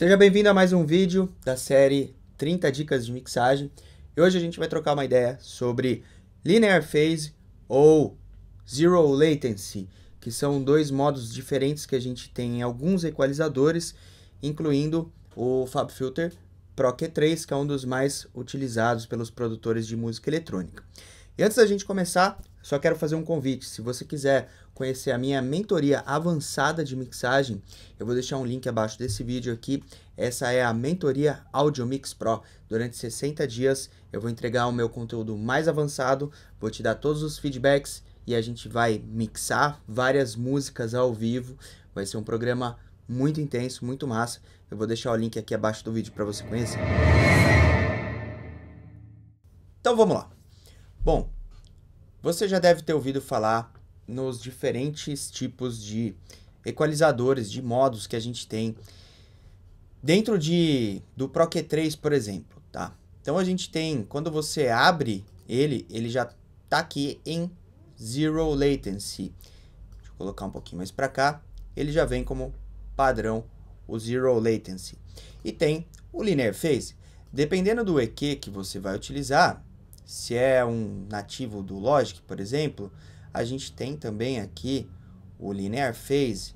Seja bem-vindo a mais um vídeo da série 30 dicas de mixagem. E hoje a gente vai trocar uma ideia sobre Linear Phase ou Zero Latency, que são dois modos diferentes que a gente tem em alguns equalizadores, incluindo o FabFilter Pro Q3, que é um dos mais utilizados pelos produtores de música eletrônica. E antes da gente começar, só quero fazer um convite. Se você quiser conhecer a minha mentoria avançada de mixagem, eu vou deixar um link abaixo desse vídeo aqui. Essa é a mentoria Audio Mix Pro. Durante 60 dias eu vou entregar o meu conteúdo mais avançado, vou te dar todos os feedbacks e a gente vai mixar várias músicas ao vivo. Vai ser um programa muito intenso, muito massa. Eu vou deixar o link aqui abaixo do vídeo para você conhecer. Então vamos lá. Bom, você já deve ter ouvido falar nos diferentes tipos de equalizadores, de modos que a gente tem dentro de do Pro Q3, por exemplo, tá? Então a gente tem, quando você abre ele, ele já tá aqui em Zero Latency. Deixa eu colocar um pouquinho mais para cá. Ele já vem como padrão o Zero Latency. E tem o Linear Phase. Dependendo do EQ que você vai utilizar, se é um nativo do Logic, por exemplo, a gente tem também aqui o Linear Phase.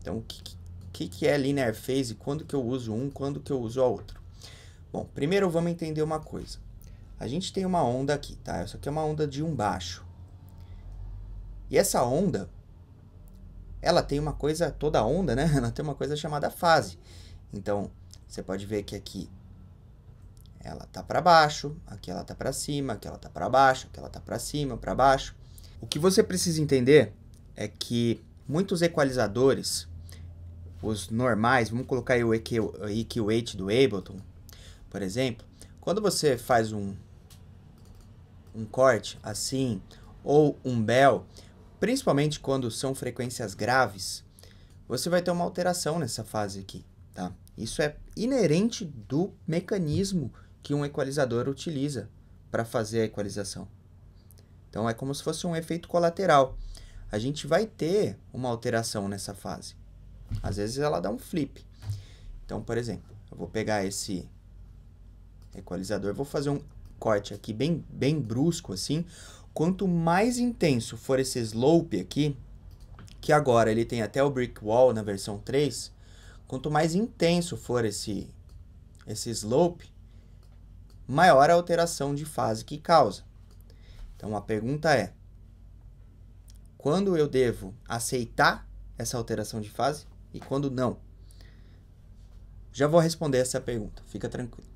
Então, o que, que, que é Linear Phase? Quando que eu uso um, quando que eu uso a outro? Bom, primeiro vamos entender uma coisa. A gente tem uma onda aqui, tá? Essa aqui é uma onda de um baixo. E essa onda, ela tem uma coisa, toda onda, né? Ela tem uma coisa chamada fase. Então, você pode ver que aqui ela tá para baixo, aqui ela tá para cima, aqui ela tá para baixo, aqui ela tá para cima, para baixo. O que você precisa entender é que muitos equalizadores, os normais, vamos colocar aí o EQ, EQ8 do Ableton, por exemplo, quando você faz um, um corte assim, ou um bell, principalmente quando são frequências graves, você vai ter uma alteração nessa fase aqui, tá? Isso é inerente do mecanismo que um equalizador utiliza para fazer a equalização. Então é como se fosse um efeito colateral. A gente vai ter uma alteração nessa fase. Às vezes ela dá um flip. Então, por exemplo, eu vou pegar esse equalizador, vou fazer um corte aqui bem, bem brusco assim. Quanto mais intenso for esse slope aqui, que agora ele tem até o brick wall na versão 3, quanto mais intenso for esse, esse slope, maior a alteração de fase que causa. Então a pergunta é: quando eu devo aceitar essa alteração de fase e quando não? Já vou responder essa pergunta, fica tranquilo.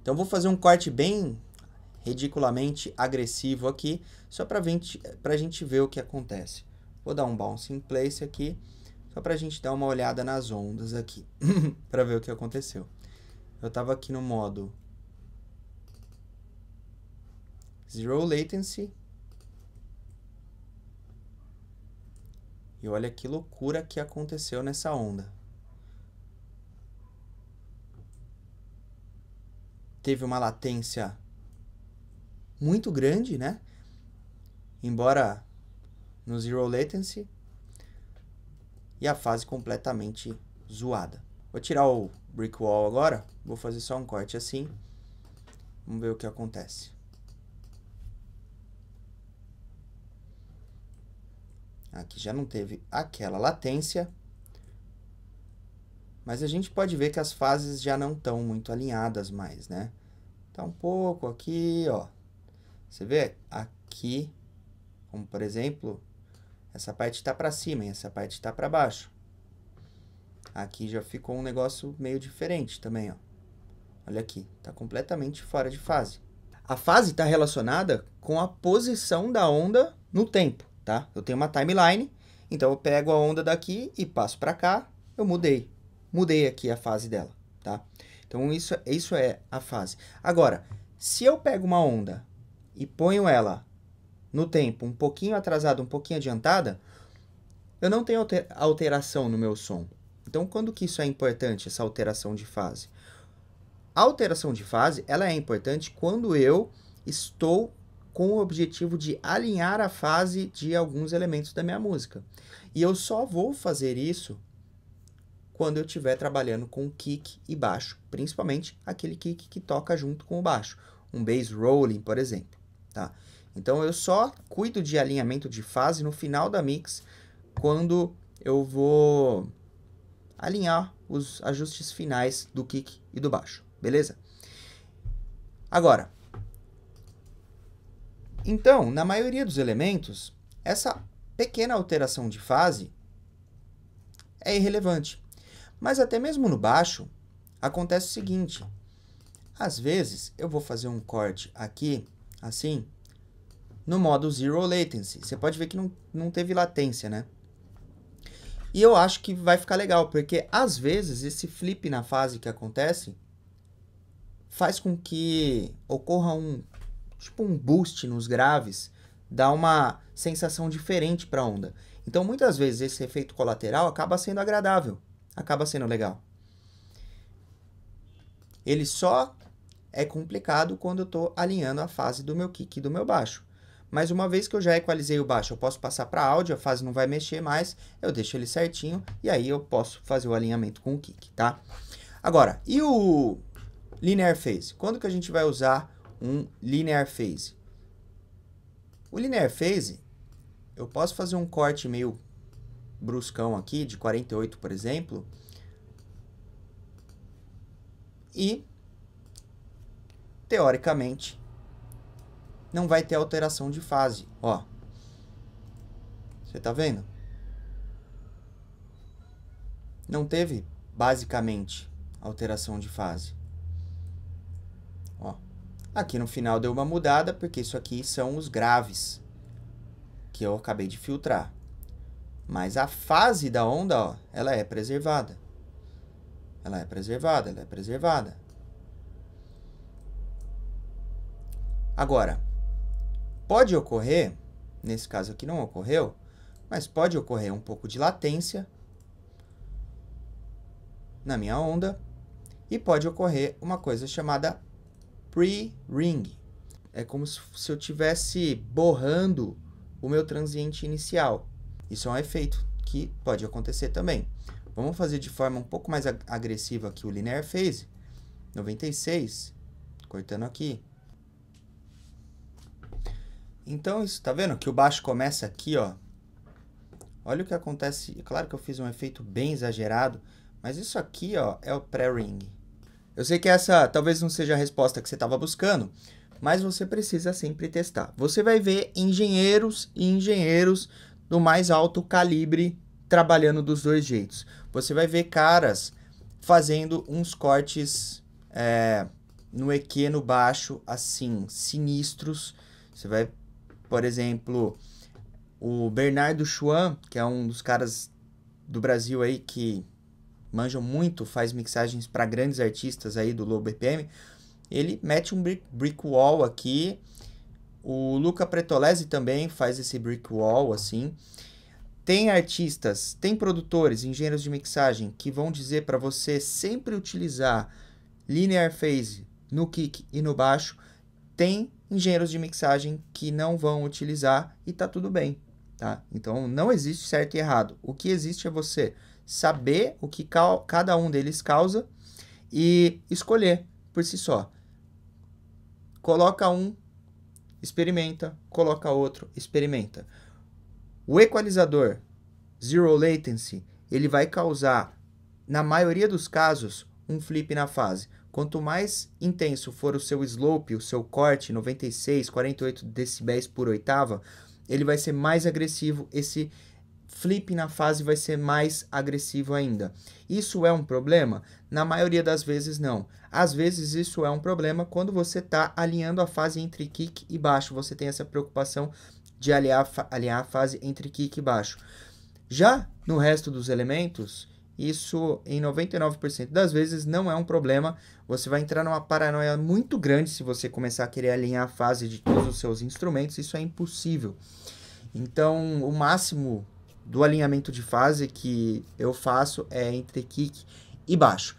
Então vou fazer um corte bem ridiculamente agressivo aqui, só para a gente ver o que acontece. Vou dar um bounce in place aqui, só para a gente dar uma olhada nas ondas aqui, para ver o que aconteceu. Eu estava aqui no modo Zero Latency. E olha que loucura que aconteceu nessa onda. Teve uma latência muito grande, né? Embora no Zero Latency. E a fase completamente zoada. Vou tirar o Brick Wall agora. Vou fazer só um corte assim. Vamos ver o que acontece. Aqui já não teve aquela latência. Mas a gente pode ver que as fases já não estão muito alinhadas mais, né? Tá um pouco aqui, ó. Você vê aqui, como por exemplo, essa parte está para cima e essa parte está para baixo. Aqui já ficou um negócio meio diferente também, ó. Olha aqui, está completamente fora de fase. A fase está relacionada com a posição da onda no tempo tá? Eu tenho uma timeline, então eu pego a onda daqui e passo para cá, eu mudei. Mudei aqui a fase dela, tá? Então isso, isso é a fase. Agora, se eu pego uma onda e ponho ela no tempo um pouquinho atrasada, um pouquinho adiantada, eu não tenho alteração no meu som. Então, quando que isso é importante, essa alteração de fase? A alteração de fase, ela é importante quando eu estou com o objetivo de alinhar a fase de alguns elementos da minha música. E eu só vou fazer isso quando eu estiver trabalhando com kick e baixo, principalmente aquele kick que toca junto com o baixo, um bass rolling, por exemplo, tá? Então eu só cuido de alinhamento de fase no final da mix, quando eu vou alinhar os ajustes finais do kick e do baixo, beleza? Agora, então, na maioria dos elementos, essa pequena alteração de fase é irrelevante. Mas até mesmo no baixo, acontece o seguinte. Às vezes, eu vou fazer um corte aqui, assim, no modo Zero Latency. Você pode ver que não, não teve latência, né? E eu acho que vai ficar legal, porque às vezes esse flip na fase que acontece faz com que ocorra um tipo um boost nos graves, dá uma sensação diferente para a onda. Então muitas vezes esse efeito colateral acaba sendo agradável, acaba sendo legal. Ele só é complicado quando eu estou alinhando a fase do meu kick e do meu baixo. Mas uma vez que eu já equalizei o baixo, eu posso passar para áudio, a fase não vai mexer mais, eu deixo ele certinho e aí eu posso fazer o alinhamento com o kick, tá? Agora, e o linear phase? Quando que a gente vai usar um linear phase? O linear phase, eu posso fazer um corte meio bruscão aqui, de 48, por exemplo, e, teoricamente, não vai ter alteração de fase. Ó. Você tá vendo? Não teve, basicamente, alteração de fase. Aqui no final deu uma mudada, porque isso aqui são os graves que eu acabei de filtrar. Mas a fase da onda, ó, ela é preservada. Ela é preservada, ela é preservada. Agora, Pode ocorrer, nesse caso aqui não ocorreu, mas pode ocorrer um pouco de latência na minha onda e pode ocorrer uma coisa chamada pre-ring. É como se eu estivesse borrando o meu transiente inicial. Isso é um efeito que pode acontecer também. Vamos fazer de forma um pouco mais agressiva aqui o linear phase. 96, cortando aqui. Então, isso, tá vendo? Que o baixo começa aqui, ó. Olha o que acontece. Claro que eu fiz um efeito bem exagerado, mas isso aqui, ó, é o pré-ring. Eu sei que essa talvez não seja a resposta que você estava buscando, mas você precisa sempre testar. Você vai ver engenheiros e engenheiros do mais alto calibre trabalhando dos dois jeitos. Você vai ver caras fazendo uns cortes é, no EQ no baixo, assim, sinistros. Você vai por exemplo, o Bernardo Chuan, que é um dos caras do Brasil aí que manjam muito, faz mixagens para grandes artistas aí do low BPM, ele mete um brick, wall aqui. O Luca Pretolesi também faz esse brick wall assim. Tem artistas, tem produtores, engenheiros de mixagem que vão dizer para você sempre utilizar linear phase no kick e no baixo. Tem engenheiros de mixagem que não vão utilizar e tá tudo bem, tá? Então não existe certo e errado. O que existe é você saber o que cada um deles causa e escolher por si só. Coloca um, experimenta, coloca outro, experimenta. O equalizador zero latency, ele vai causar na maioria dos casos um flip na fase. Quanto mais intenso for o seu slope, o seu corte, 96, 48 decibéis por oitava, ele vai ser mais agressivo, esse flip na fase vai ser mais agressivo ainda. Isso é um problema? Na maioria das vezes não. Às vezes isso é um problema quando você está alinhando a fase entre kick e baixo. Você tem essa preocupação de alinhar, alinhar a fase entre kick e baixo. Já no resto dos elementos, isso, em 99% das vezes, não é um problema. Você vai entrar numa paranoia muito grande se você começar a querer alinhar a fase de todos os seus instrumentos. Isso é impossível. Então, o máximo do alinhamento de fase que eu faço é entre kick e baixo.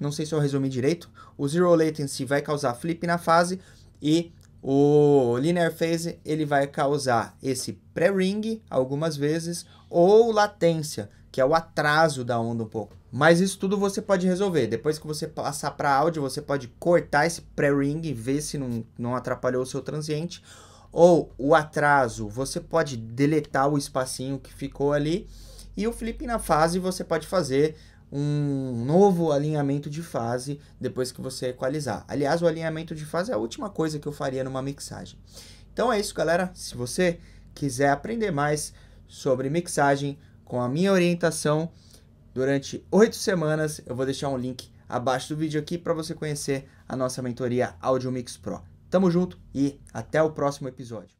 Não sei se eu resumi direito. O zero latency vai causar flip na fase e o linear phase ele vai causar esse pré-ring algumas vezes ou latência que é o atraso da onda um pouco. Mas isso tudo você pode resolver. Depois que você passar para áudio, você pode cortar esse pré-ring ver se não, não atrapalhou o seu transiente. Ou o atraso, você pode deletar o espacinho que ficou ali. E o flip na fase você pode fazer um novo alinhamento de fase depois que você equalizar. Aliás, o alinhamento de fase é a última coisa que eu faria numa mixagem. Então é isso, galera. Se você quiser aprender mais sobre mixagem com a minha orientação durante oito semanas, eu vou deixar um link abaixo do vídeo aqui para você conhecer a nossa mentoria Audio Mix Pro. Tamo junto e até o próximo episódio.